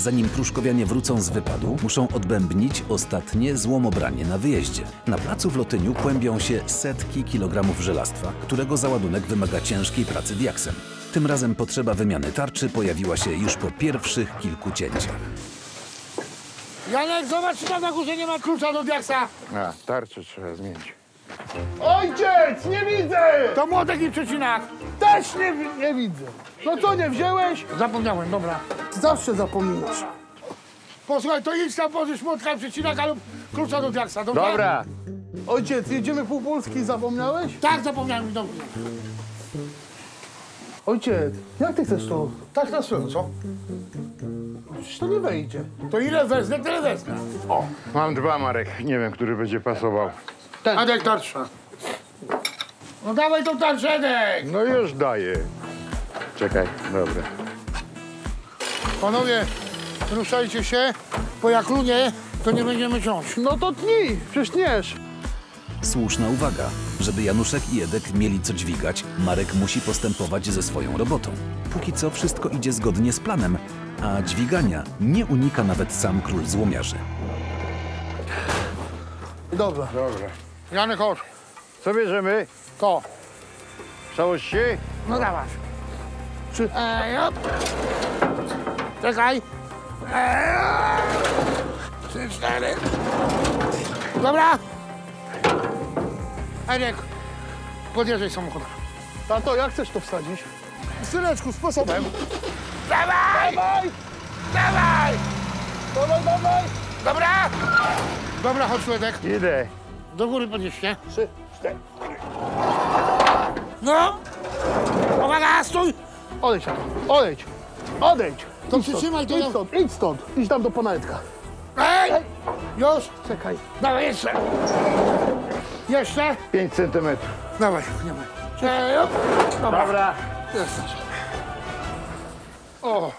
Zanim pruszkowianie wrócą z wypadu, muszą odbębnić ostatnie złomobranie na wyjeździe. Na placu w Lotyniu kłębią się setki kilogramów żelastwa, którego załadunek wymaga ciężkiej pracy diaksem. Tym razem potrzeba wymiany tarczy pojawiła się już po pierwszych kilku cięciach. Janek, zobacz, czy tam na górze nie ma klucza do diaksa. A, tarczę trzeba zmienić. Ojciec, nie widzę! To młodek i przecinak. Też nie, nie widzę. No co, nie wziąłeś? Zapomniałem, dobra. Zawsze zapominasz. Posłuchaj, to idź tam, pożysz młotka i przecinaka lub klucza do diaksa, dobra? Dobra, Ojciec, jedziemy pół Polski, zapomniałeś? Tak, zapomniałem, dobra. Ojciec, jak ty chcesz to? Tak na swoją, co? Przecież to nie wejdzie. To ile wezmę, tyle wezmę. mam dwa Marek. Nie wiem, który będzie pasował. Adek tarsza. No dawaj tą tarczę, Edek. No już daję. Czekaj, dobra. Panowie, ruszajcie się, bo jak lunie, to nie będziemy ciąć. No to tnij, przecież tniesz. Słuszna uwaga. Żeby Januszek i Edek mieli co dźwigać, Marek musi postępować ze swoją robotą. Póki co wszystko idzie zgodnie z planem, a dźwigania nie unika nawet sam król złomiarzy. Dobra. Dobra. Janek, chodź. Co bierzemy? To. W całości? No dawaj. Czy... Ej, op. Czekaj. Trzy, cztery. Dobra. Edek, podjeżdżaj samochodem. Tato, jak chcesz to wsadzić? Syneczku, sposobem. Dawaj! Dawaj! Dawaj! Dawaj, dawaj! Dobra! Dobra, chodź, Edek. Idę. Do góry podnieście. Trzy, cztery. No! Uwaga, stój! Odejdź, tato, odejdź. Odejdź. To Idź stąd, przytrzymaj to Idź ja- stąd, idź stąd. Idź tam do Ponetka. Ej! Już! Czekaj. Dawaj, jeszcze! Jeszcze? 5 centymetrów. Dawaj, dawaj. Ej, op. Dobra. Dobra. Jesteś. O,